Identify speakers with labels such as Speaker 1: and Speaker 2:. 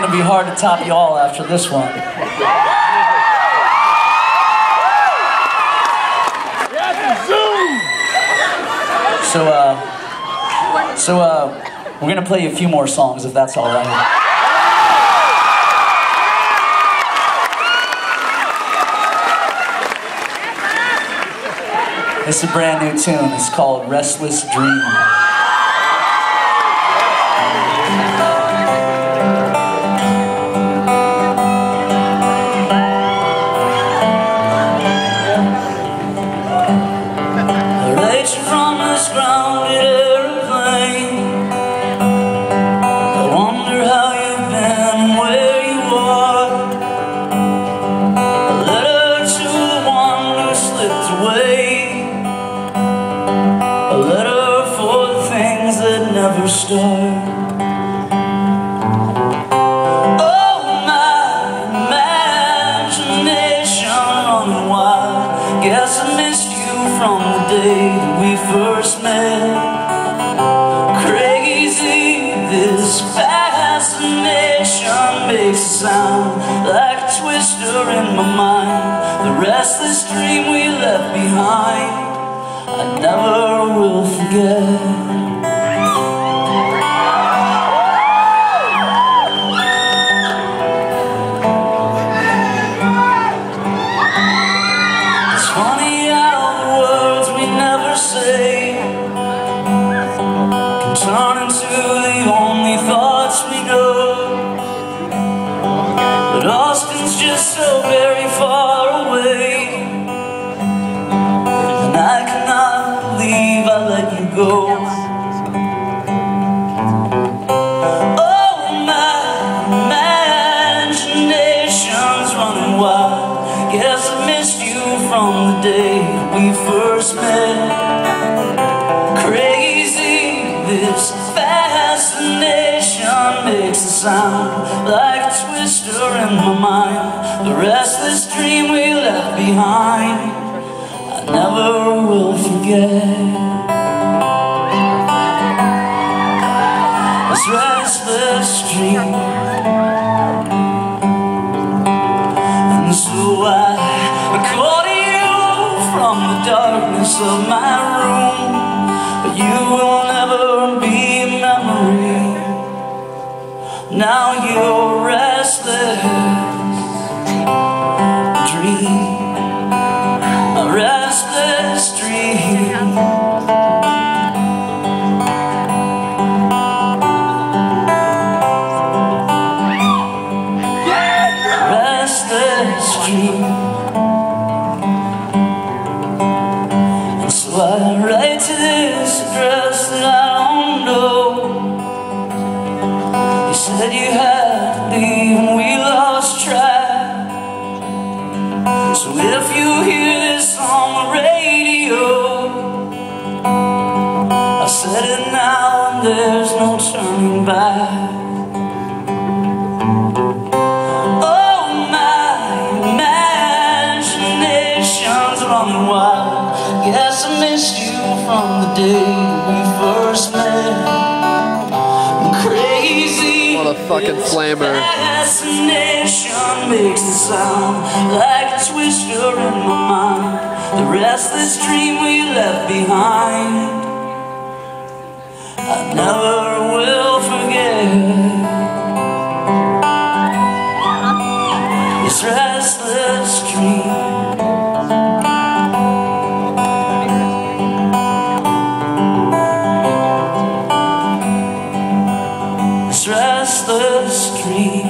Speaker 1: gonna be hard to top y'all after this one. So, uh, so, uh, we're gonna play a few more songs if that's all right. It's a brand new tune. It's called Restless Dream. This grounded airplane I wonder how you've been and where you are. A letter to the one who slipped away. A letter for the things that never start we first met Crazy, this fascination makes a sound Like a twister in my mind. The restless dream we left behind I never will forget turn into the this fascination makes a sound Like a twister in my mind. The restless dream we left behind I never will forget. This restless dream. And so I, you from the darkness of my room. But you Now you're restless. Dream. A restless dream. Restless dream back Oh, my imagination's running wild. Guess I missed you from the day we first met. Crazy
Speaker 2: What a fucking flamer.
Speaker 1: Fascination makes the sound Like a twister in my mind. The restless dream we left behind. I never this restless dream. This restless dream